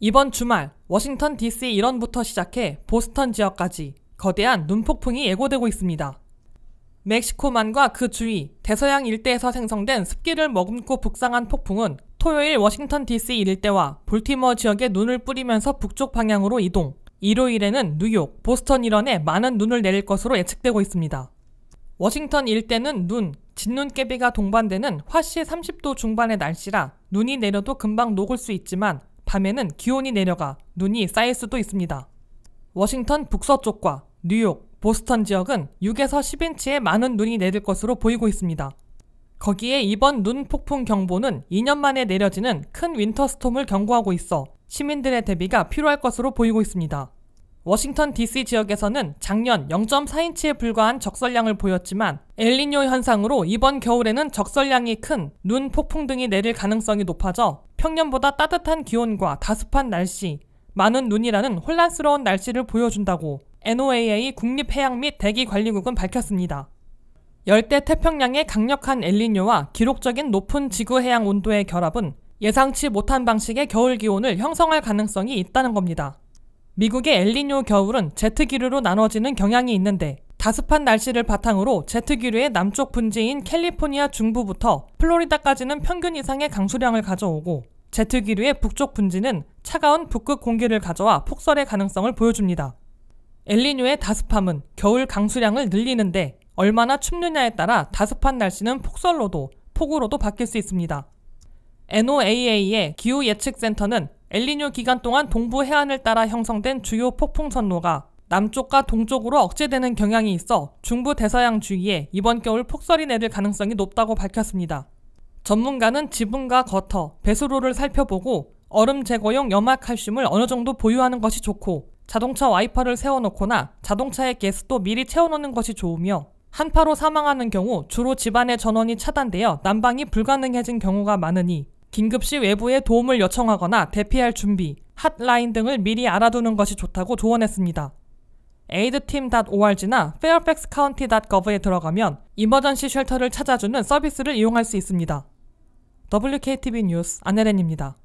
이번 주말 워싱턴 DC 일원부터 시작해 보스턴 지역까지 거대한 눈폭풍이 예고되고 있습니다. 멕시코만과 그 주위 대서양 일대에서 생성된 습기를 머금고 북상한 폭풍은 토요일 워싱턴 DC 일대와 볼티머 지역에 눈을 뿌리면서 북쪽 방향으로 이동, 일요일에는 뉴욕, 보스턴 일원에 많은 눈을 내릴 것으로 예측되고 있습니다. 워싱턴 일대는 눈, 진눈깨비가 동반되는 화씨 30도 중반의 날씨라 눈이 내려도 금방 녹을 수 있지만 밤에는 기온이 내려가 눈이 쌓일 수도 있습니다. 워싱턴 북서쪽과 뉴욕, 보스턴 지역은 6에서 10인치의 많은 눈이 내릴 것으로 보이고 있습니다. 거기에 이번 눈 폭풍 경보는 2년 만에 내려지는 큰 윈터스톰을 경고하고 있어 시민들의 대비가 필요할 것으로 보이고 있습니다. 워싱턴 DC 지역에서는 작년 0.4인치에 불과한 적설량을 보였지만 엘리뇨 현상으로 이번 겨울에는 적설량이 큰 눈 폭풍 등이 내릴 가능성이 높아져 평년보다 따뜻한 기온과 다습한 날씨, 많은 눈이라는 혼란스러운 날씨를 보여준다고 NOAA 국립해양 및 대기관리국은 밝혔습니다. 열대 태평양의 강력한 엘리뇨와 기록적인 높은 지구 해양 온도의 결합은 예상치 못한 방식의 겨울 기온을 형성할 가능성이 있다는 겁니다. 미국의 엘리뇨 겨울은 제트기류로 나눠지는 경향이 있는데 다습한 날씨를 바탕으로 제트기류의 남쪽 분지인 캘리포니아 중부부터 플로리다까지는 평균 이상의 강수량을 가져오고 제트기류의 북쪽 분지는 차가운 북극 공기를 가져와 폭설의 가능성을 보여줍니다. 엘리뇨의 다습함은 겨울 강수량을 늘리는데 얼마나 춥느냐에 따라 다습한 날씨는 폭설로도 폭우로도 바뀔 수 있습니다. NOAA의 기후 예측 센터는 엘리뇨 기간 동안 동부 해안을 따라 형성된 주요 폭풍 선로가 남쪽과 동쪽으로 억제되는 경향이 있어 중부 대서양 주위에 이번 겨울 폭설이 내릴 가능성이 높다고 밝혔습니다. 전문가는 지붕과 거터, 배수로를 살펴보고 얼음 제거용 염화칼슘을 어느 정도 보유하는 것이 좋고 자동차 와이퍼를 세워놓거나 자동차의 가스도 미리 채워놓는 것이 좋으며 한파로 사망하는 경우 주로 집안의 전원이 차단되어 난방이 불가능해진 경우가 많으니 긴급시 외부의 도움을 요청하거나 대피할 준비, 핫라인 등을 미리 알아두는 것이 좋다고 조언했습니다. aidteam.org나 fairfaxcounty.gov에 들어가면 이머전시 쉘터를 찾아주는 서비스를 이용할 수 있습니다. WKTV 뉴스 안혜렌입니다.